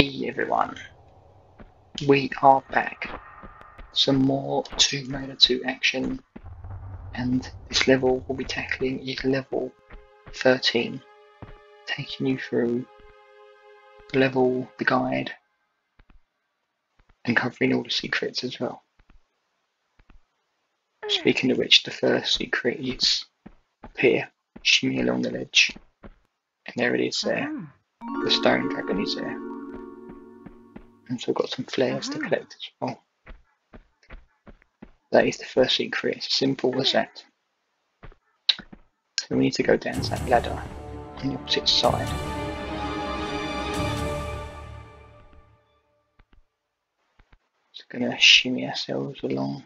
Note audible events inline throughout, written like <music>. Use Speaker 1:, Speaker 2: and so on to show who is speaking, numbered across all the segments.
Speaker 1: Hey everyone, we are back. Some more Tomb Raider 2 action, and this level we'll be tackling is level 13, taking you through the level, the guide, and covering all the secrets as well. Speaking of which, the first secret is up here, shimmy along the ledge, and there it is there.
Speaker 2: Ah,
Speaker 1: The stone dragon is there. And so I've got some flares to
Speaker 2: Uh-huh.
Speaker 1: collect as well. That is the first secret, it's as simple as that. So we need to go down that ladder on the opposite side. Just gonna shimmy ourselves along.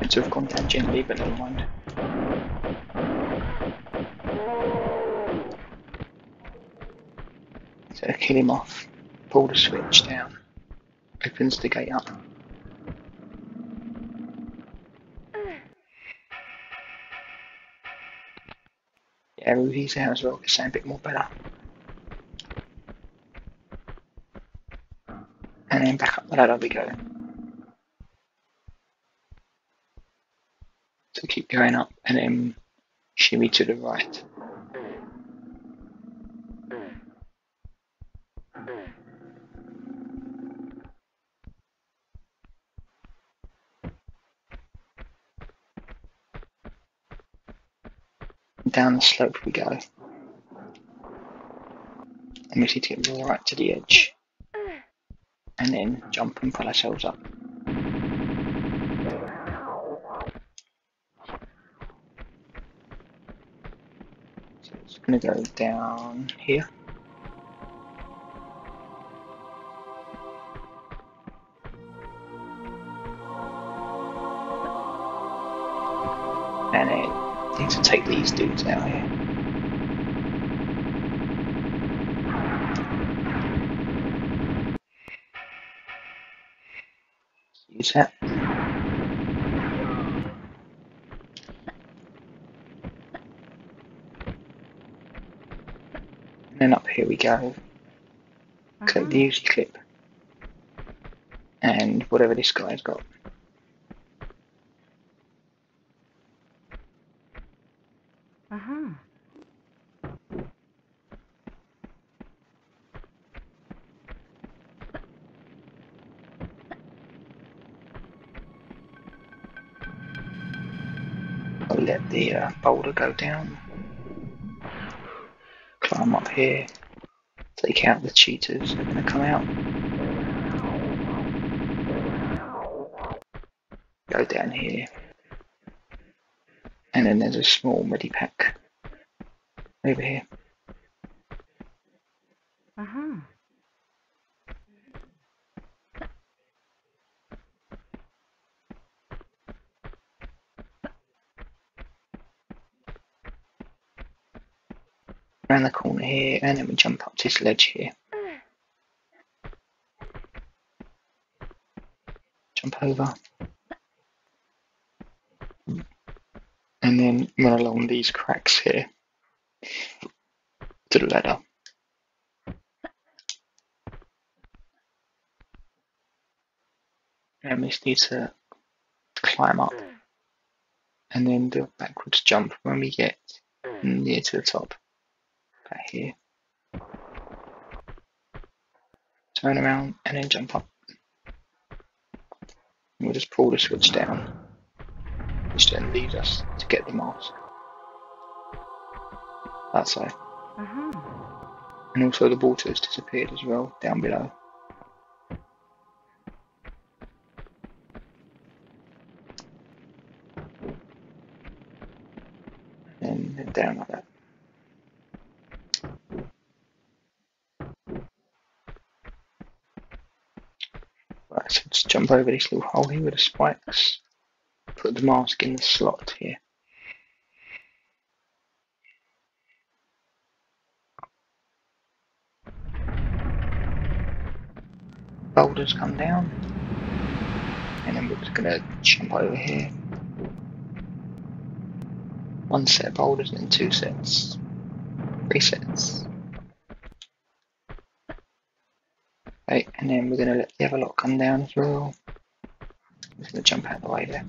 Speaker 1: It but never mind. So kill him off, pull the switch down, opens the gate up. Yeah, Ruby's out as well, it's a bit more better. And then back up the ladder we go. So going up and then shimmy to the right. Down the slope we go. And we need to get right to the edge. And then jump and pull ourselves up. Going to go down here. And I need to take these dudes out here. Use that. And then up here we go. Click the
Speaker 2: uh-huh.
Speaker 1: clip. And whatever this guy's got.
Speaker 2: Uh-huh.
Speaker 1: I'll let the uh, boulder go down. Climb up here. Take out the cheetahs. They're going to come out. Go down here. And then there's a small medi pack over here.
Speaker 2: Uh-huh.
Speaker 1: Around the corner here, and then we jump up this ledge here. Jump over. And then run along these cracks here to the ladder. And we just need to climb up and then do a backwards jump when we get near to the top. Here. Turn around and then jump up. And we'll just pull the switch down, which then leads us to get the mask. That's so.
Speaker 2: Uh-huh.
Speaker 1: And also the water has disappeared as well down below. And then down like that. Right, over this little hole here with the spikes. Put the mask in the slot here. boulders come down, and then we're just gonna jump over here. One set of boulders and then two sets. Three sets. Right, and then we're gonna let the other lot come down as well. Just gonna jump out of the way there.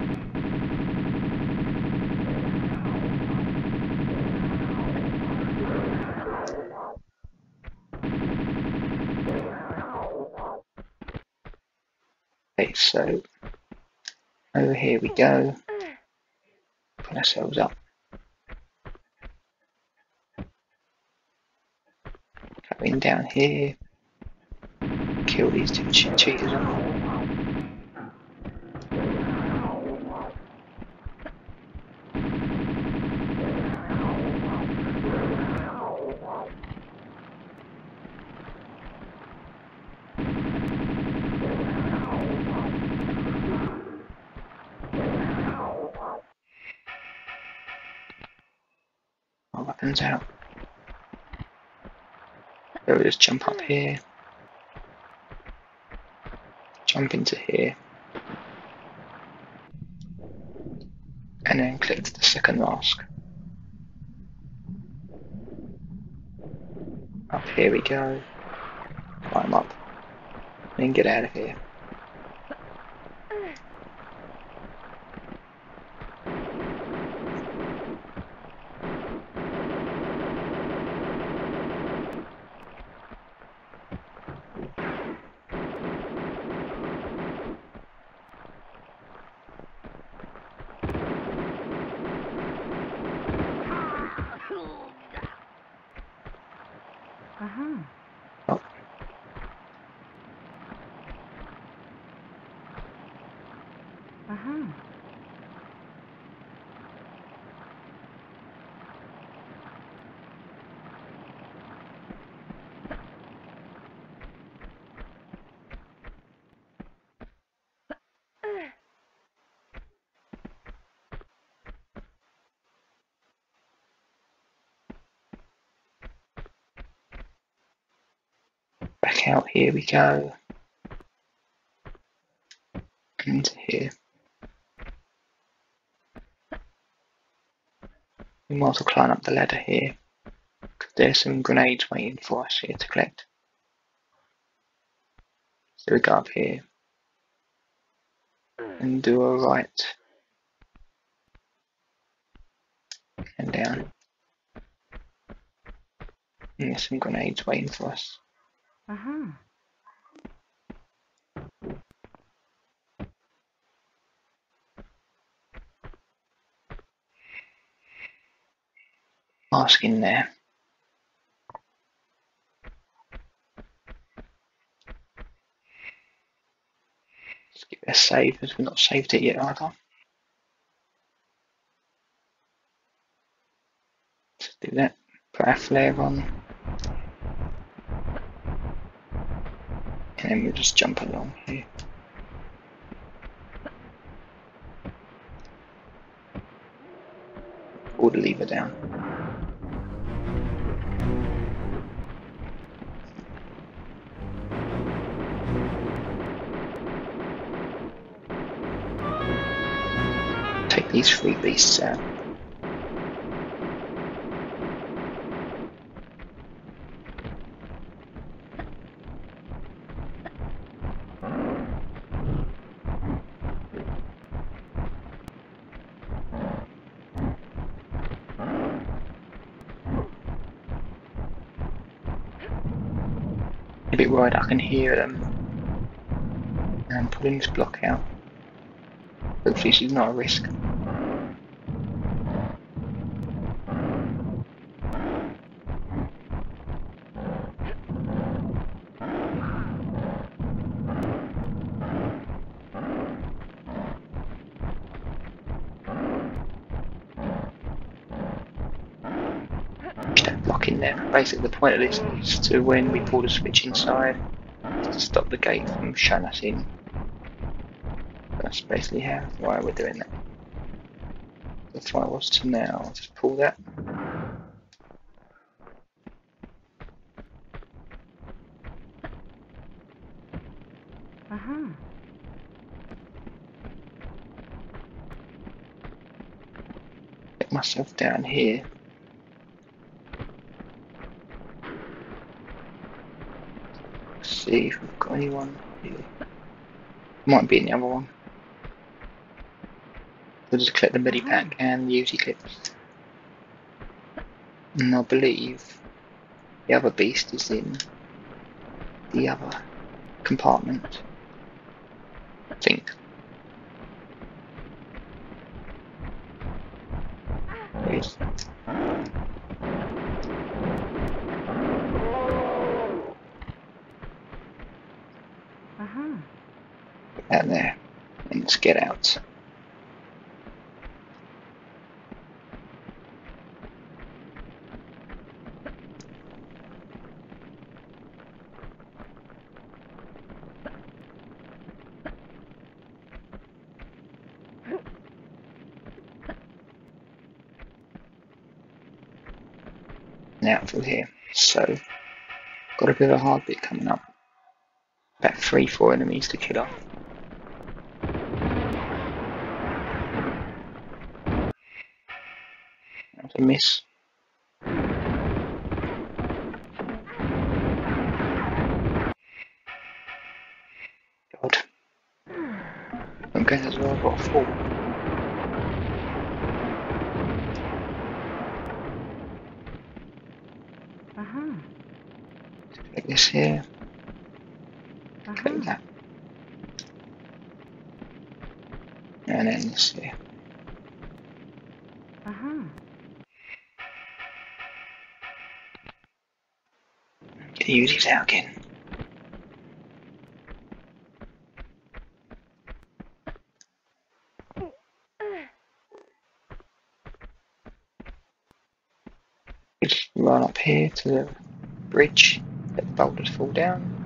Speaker 1: Okay, so over here we go. Put ourselves up. Coming down here. Kill these two che- cheetahs weapons out. So we just jump up here. Jump into here. And then click the second mask. Up here we go. Climb up. And get out of here.
Speaker 2: Aha.
Speaker 1: Oh.
Speaker 2: Aha.
Speaker 1: Back out here we go. And here. We might as well climb up the ladder here. 'cause there's some grenades waiting for us here to collect. So we go up here. And do a right. And down. And there's some grenades waiting for us.
Speaker 2: Aha.
Speaker 1: mask in there. Let's give it a save as we've not saved it yet either. Let's do that. Put our flare on. And we'll just jump along here. Pull the lever down. take these three beasts out. Worried I can hear them. And pulling this block out. Hopefully she's not a risk. there. Basically the point of this is to when we pull the switch inside to stop the gate from shutting us in. That's basically how why we're doing that. That's why I was to now. I'll just pull that.
Speaker 2: Uh-huh.
Speaker 1: Get myself down here. See if we've got anyone here. Might be in the other one. We'll just collect the medi pack and the Uzi clips. And I believe the other beast is in the other compartment. I think. Yes.
Speaker 2: Uh-huh.
Speaker 1: Out there. And let's get out. Now through here. So, got a bit of a hard bit coming up. About three, four enemies to kill off. That's a miss. God. I'm going as well, I've got a four.
Speaker 2: Uh-huh.
Speaker 1: Like this here,
Speaker 2: Uh-huh.
Speaker 1: like that. And then this here. The Uzis out again. Just run up here to the bridge, let the boulders fall down.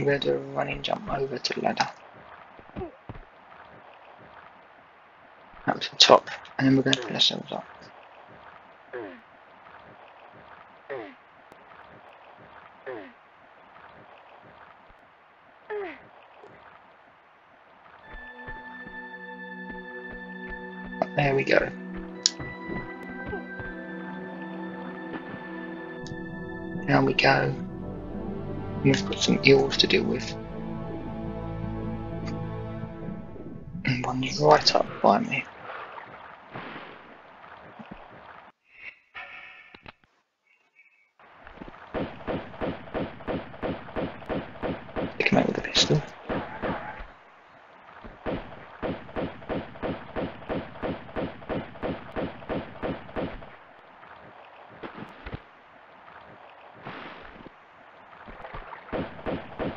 Speaker 1: We're going to run and jump over to the ladder. Up to the top, and then we're going to pull ourselves up. There we go. Down we go. We've got some eels to deal with. And one's right up by me. Take him out with a pistol.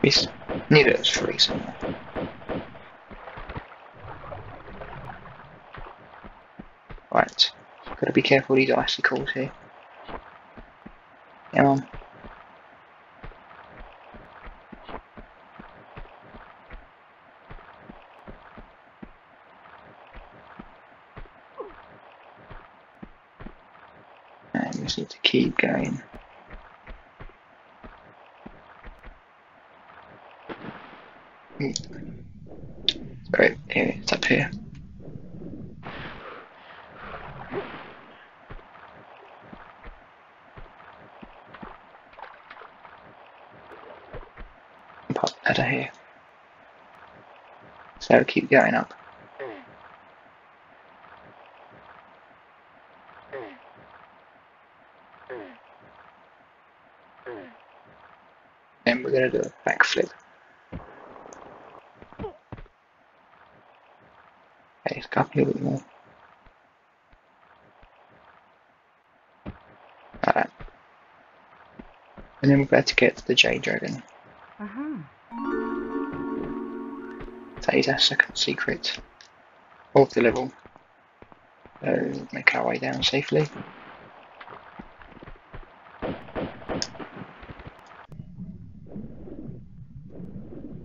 Speaker 1: He's those free somewhere. Right, gotta be careful these icicles here. Come on. And need to keep going. Here, it's up here. Pop ladder here. So keep going up. Then we're gonna do a backflip. Okay, it's got a little bit more. Alright. And then we're about to get to the Jade Dragon.
Speaker 2: Uh-huh.
Speaker 1: That is our second secret of the level. So make our way down safely.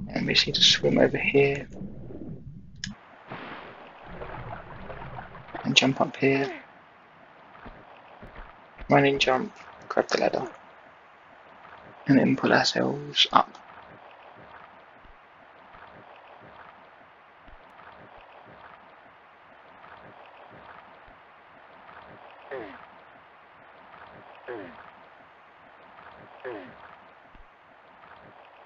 Speaker 1: And we just need to swim over here. Jump up here. Running jump, grab the ladder, and then pull ourselves up.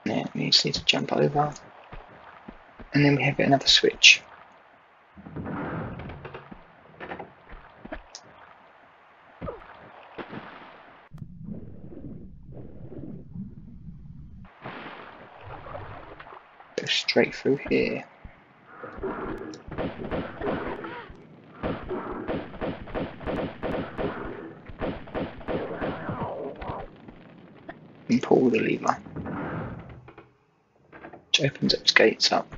Speaker 1: Yeah, we just need to jump over. And then we have another switch. Go straight through here. And pull the lever. Which opens its gates up.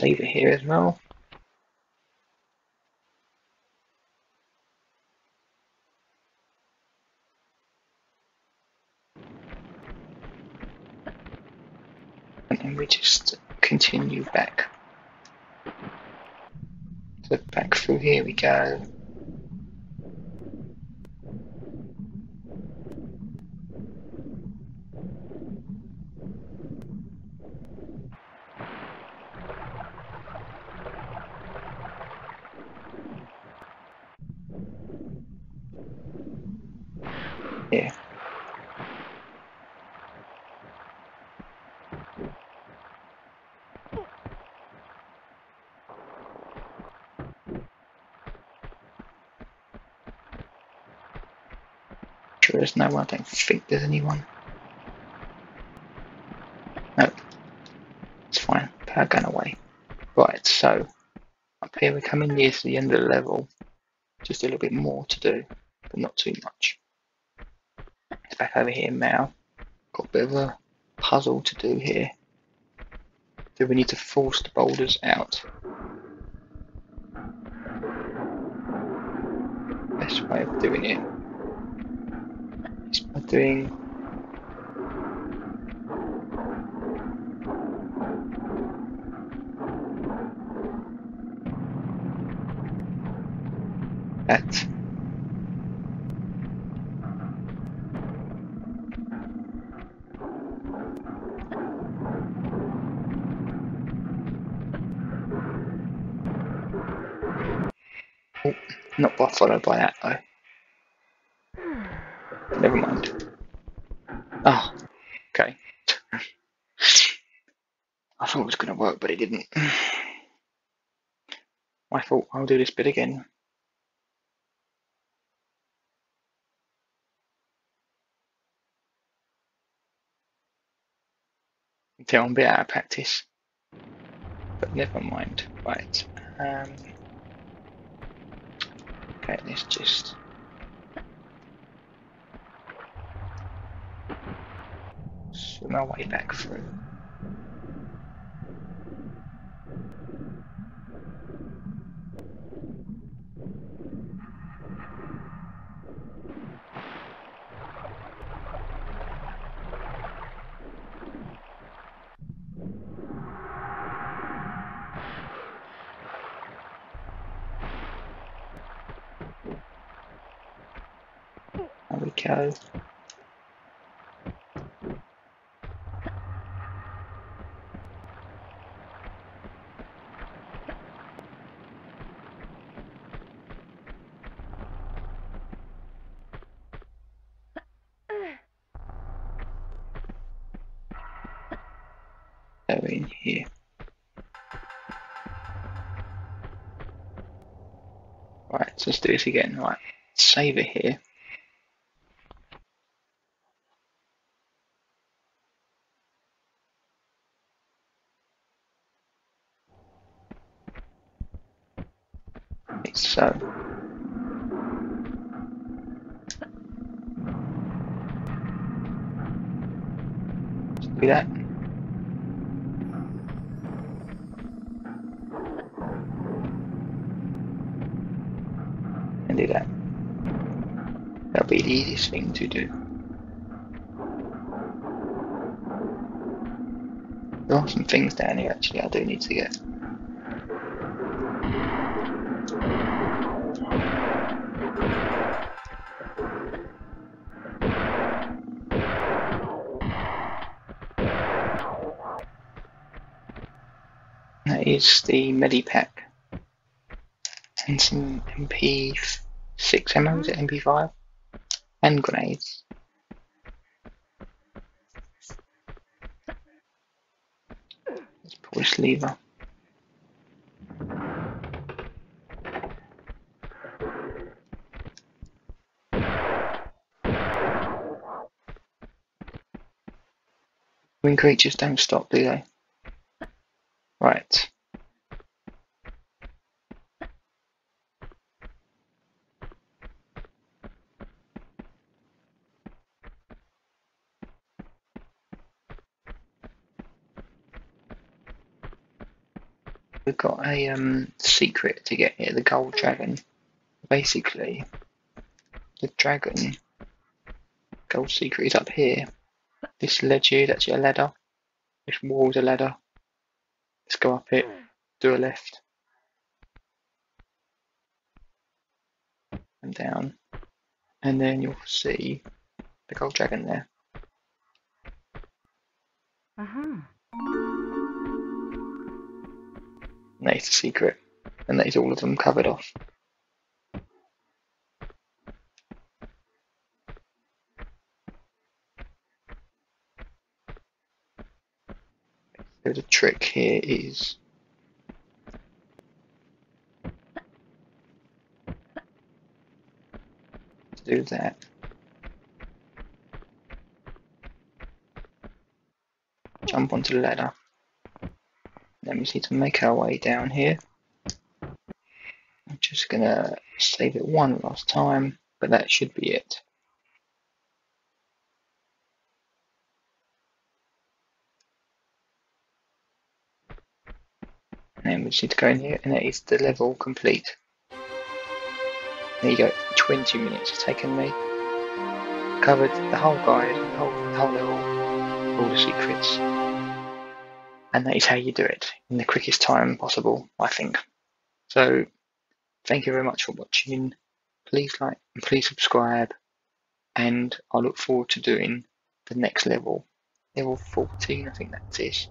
Speaker 1: Save it here as well. And then we just continue back. So back through here we go. Here. Sure there's no I don't think there's anyone. No. It's fine. Power gun away. Right, so up here we're coming near to the end of the level. Just a little bit more to do, but not too much. It's back over here now. Got a bit of a puzzle to do here. Do we need to force the boulders out? Best way of doing it doing that. Oh, not followed by that though. Never mind. Ah, okay. I thought it was going to work, but it didn't. <sighs> I thought I'll do this bit again. Until I'm a bit out of practice. But never mind. Right. Um, okay, let's just. Swim our way back through. Go. Go in here. Right, let's do this again. Right, save it here. Like so. Do that. And do that. That'll be the easiest thing to do. There are some things down here actually I do need to get. That is the Medipack and some MP6 ammo, is it MP5? And grenades. Let's this lever. Wing creatures don't stop, do they? Right. We've got a um, secret to get here, the gold dragon. Basically, the dragon gold secret is up here. This ledge here, that's your ladder. This wall's a ladder. Let's go up it, do a left. And down. And then you'll see the gold dragon there.
Speaker 2: Aha.
Speaker 1: That is a secret. And that is all of them covered off. So the trick here is to do that. Jump onto the ladder. Then we need to make our way down here. I'm just gonna save it one last time, but that should be it. And we just need to go in here and that is the level complete. There you go, 20 minutes it's taken me. Covered the whole guide, the whole, the whole level, all the secrets. And that is how you do it in the quickest time possible, I think. So, thank you very much for watching. Please like and please subscribe. And I look forward to doing the next level. Level 14, I think that is.